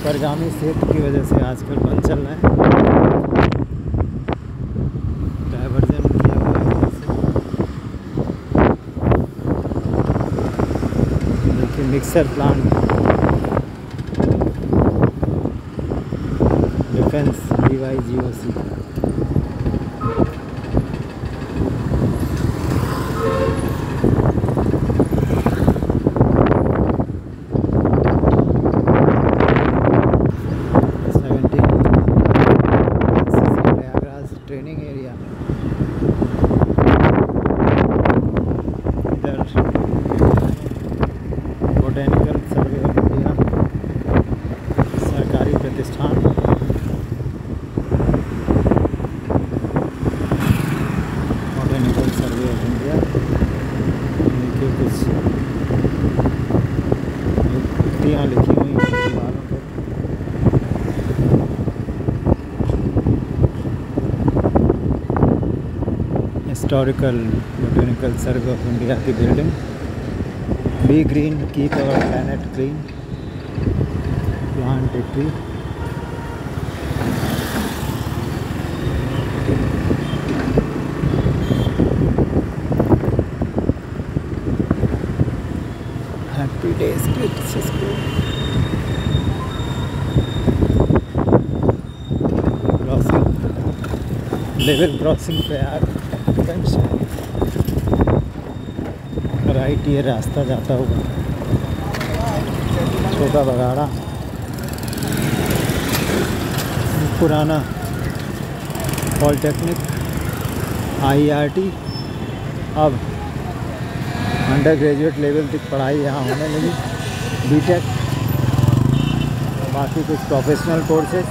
इंतजामी सेतु की वजह से आजकल बंद चल रहा है। Diversion mixer plant defence D Y G O C Prayagraj training area इधर बोटेनिकल सर्वे ऑफ़ इंडिया सरकारी प्रतिष्ठान बोटेनिकल सर्वे ऑफ़ इंडिया देखिए कुछ लिखी हुई दीवारों पर historical botanical survey of India की building be green keep our planet clean plant tree happy days kids school crossing level crossing पे यार. राइट ये रास्ता जाता होगा. छोटा बगाड़ा. पुराना पॉलिटेक्निक आईआरटी अब अंडर ग्रेजुएट लेवल तक पढ़ाई यहाँ होने लगी। बी बीटेक बाकी कुछ professional courses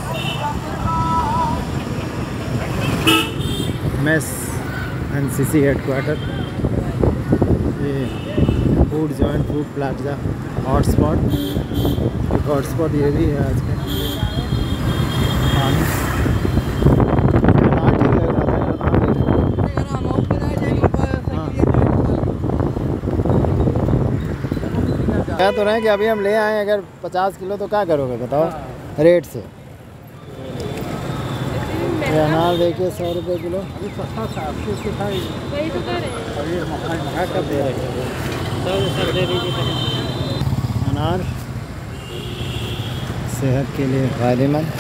mess N C C headquarter ये food joint food plaza hotspot एक हॉटस्पॉट ये भी है आज का पानी यहाँ ठीक लग रहा था यहाँ नहीं लग रहा। कह तो रहे हैं कि अभी हम ले आए अगर पचास किलो तो क्या करोगे बताओ रेट से। ये अनार देखिए सौ रुपये किलो। वही तो कह रहे हैं। अनार। सेहत के लिए फ़ायदेमंद।